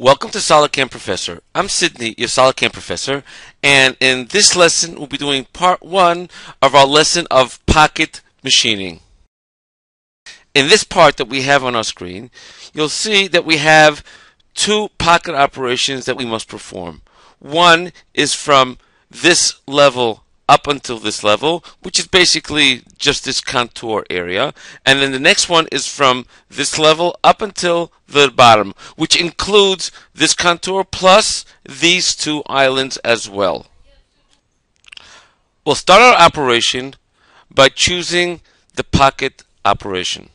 Welcome to SolidCAM Professor. I'm Sydney, your SolidCAM Professor, and in this lesson we'll be doing part one of our lesson of pocket machining. In this part that we have on our screen, you'll see that we have two pocket operations that we must perform. One is from this level up until this level, which is basically just this contour area. And then the next one is from this level up until the bottom, which includes this contour plus these two islands as well. We'll start our operation by choosing the pocket operation.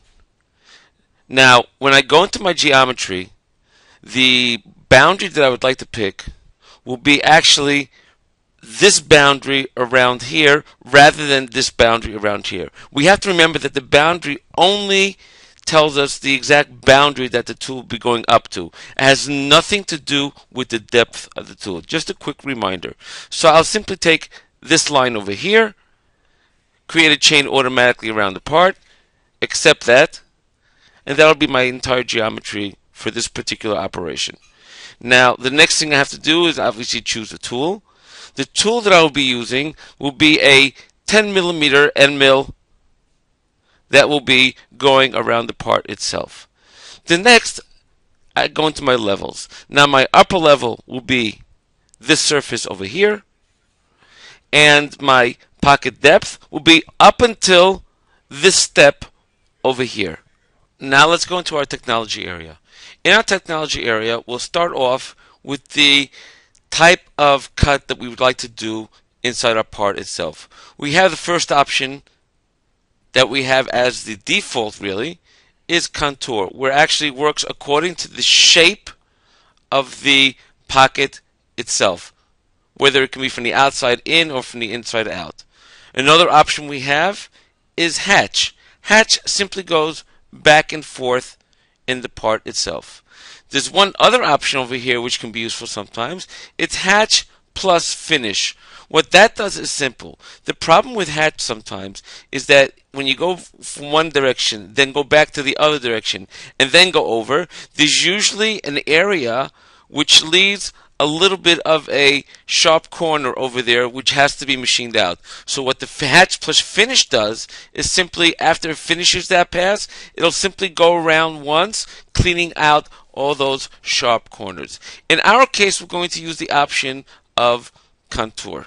Now, when I go into my geometry, the boundary that I would like to pick will be actually this boundary around here rather than this boundary around here. We have to remember that the boundary only tells us the exact boundary that the tool will be going up to. It has nothing to do with the depth of the tool. Just a quick reminder. So I'll simply take this line over here, create a chain automatically around the part, accept that, and that'll be my entire geometry for this particular operation. Now, the next thing I have to do is obviously choose a tool. The tool that I will be using will be a 10 millimeter end mill that will be going around the part itself. The next, I go into my levels. Now my upper level will be this surface over here, and my pocket depth will be up until this step over here. Now let's go into our technology area. In our technology area, we'll start off with the type of cut that we would like to do inside our part itself. We have the first option that we have as the default really is contour where actually works according to the shape of the pocket itself whether it can be from the outside in or from the inside out. Another option we have is hatch. Hatch simply goes back and forth in the part itself. There's one other option over here which can be useful sometimes. It's hatch plus finish. What that does is simple. The problem with hatch sometimes is that when you go from one direction, then go back to the other direction, and then go over, there's usually an area which leaves a little bit of a sharp corner over there which has to be machined out. So what the hatch plus finish does is simply after it finishes that pass, it'll simply go around once, cleaning out all those sharp corners. In our case, we're going to use the option of contour.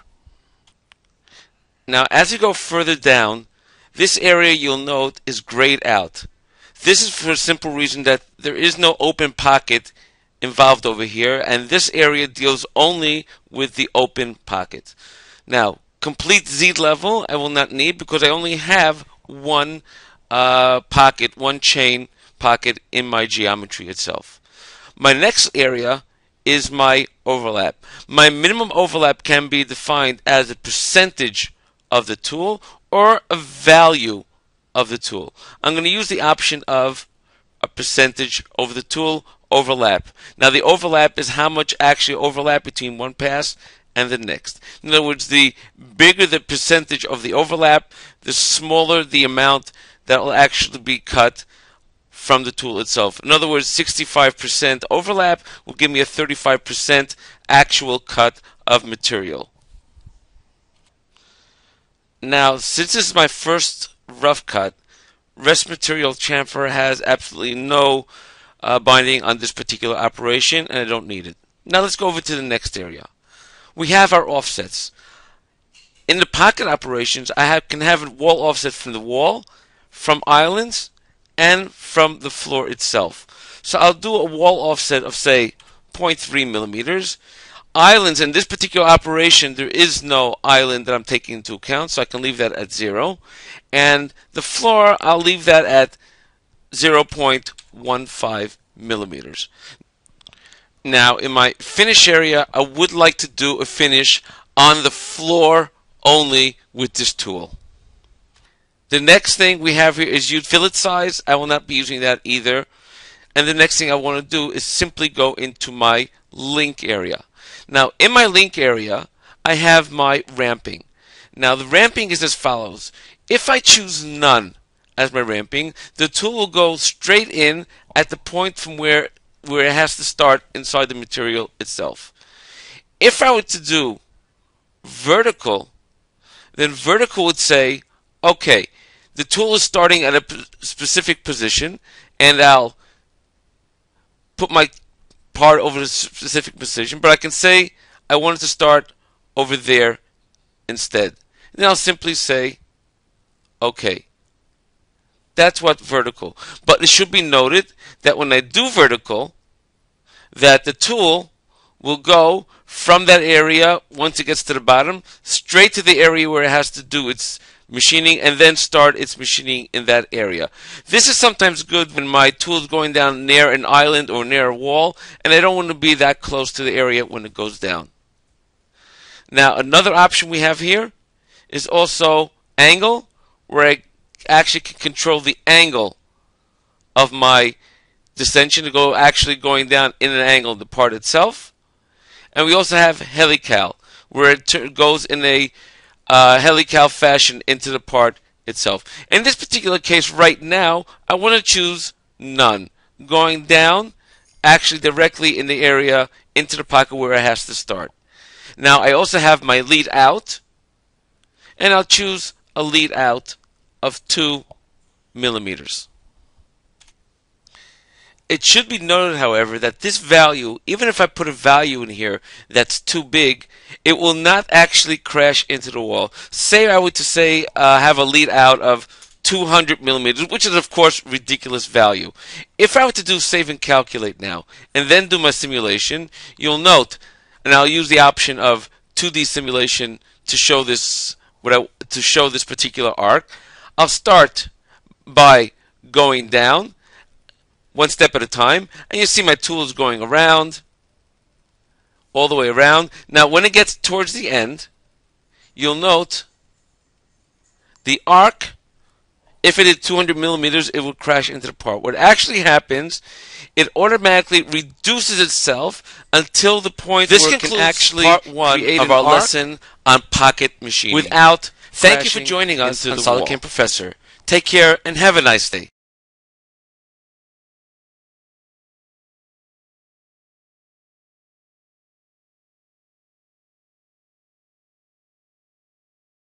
Now, as you go further down, this area you'll note is grayed out. This is for a simple reason that there is no open pocket involved over here, and this area deals only with the open pocket. Now, complete Z level I will not need because I only have one uh, pocket, one chain pocket in my geometry itself. My next area is my overlap. My minimum overlap can be defined as a percentage of the tool or a value of the tool. I'm going to use the option of a percentage over the tool overlap. Now the overlap is how much actually overlap between one pass and the next. In other words, the bigger the percentage of the overlap, the smaller the amount that will actually be cut from the tool itself. In other words, 65% overlap will give me a 35% actual cut of material. Now, since this is my first rough cut, rest material chamfer has absolutely no uh, binding on this particular operation and I don't need it. Now let's go over to the next area. We have our offsets. In the pocket operations, I have, can have a wall offset from the wall, from islands, and from the floor itself. So I'll do a wall offset of say 0.3 millimeters. Islands in this particular operation, there is no island that I'm taking into account, so I can leave that at zero. And the floor, I'll leave that at 0.15 millimeters. Now, in my finish area, I would like to do a finish on the floor only with this tool. The next thing we have here is use fillet size. I will not be using that either. And the next thing I want to do is simply go into my link area. Now, in my link area, I have my ramping. Now, the ramping is as follows. If I choose none as my ramping, the tool will go straight in at the point from where where it has to start inside the material itself. If I were to do vertical, then vertical would say, okay, the tool is starting at a p- specific position, and I'll put my part over the specific position, but I can say I want it to start over there instead. And then I'll simply say, okay. That's what vertical. But it should be noted that when I do vertical, that the tool will go from that area once it gets to the bottom straight to the area where it has to do its machining and then start its machining in that area. This is sometimes good when my tool is going down near an island or near a wall and I don't want to be that close to the area when it goes down. Now another option we have here is also angle where I actually can control the angle of my descension to go actually going down in an angle the part itself. And we also have helical where it goes in a uh, helical fashion into the part itself. In this particular case, right now, I want to choose none. Going down, actually directly in the area into the pocket where it has to start. Now, I also have my lead out, and I'll choose a lead out of 2 millimeters. It should be noted, however, that this value, even if I put a value in here that's too big, it will not actually crash into the wall. Say I were to say uh, have a lead out of 200 millimeters, which is of course ridiculous value. If I were to do save and calculate now, and then do my simulation, you'll note, and I'll use the option of 2D simulation to show this what I, to show this particular arc. I'll start by going down one step at a time. And you see my tools going around, all the way around. Now, when it gets towards the end, you'll note the arc, if it is 200 millimeters, it will crash into the part. What actually happens, it automatically reduces itself until the point this where it can actually part one create of our arc lesson on pocket machining. without Thank you for joining us into on the SolidCAM Professor. Take care and have a nice day.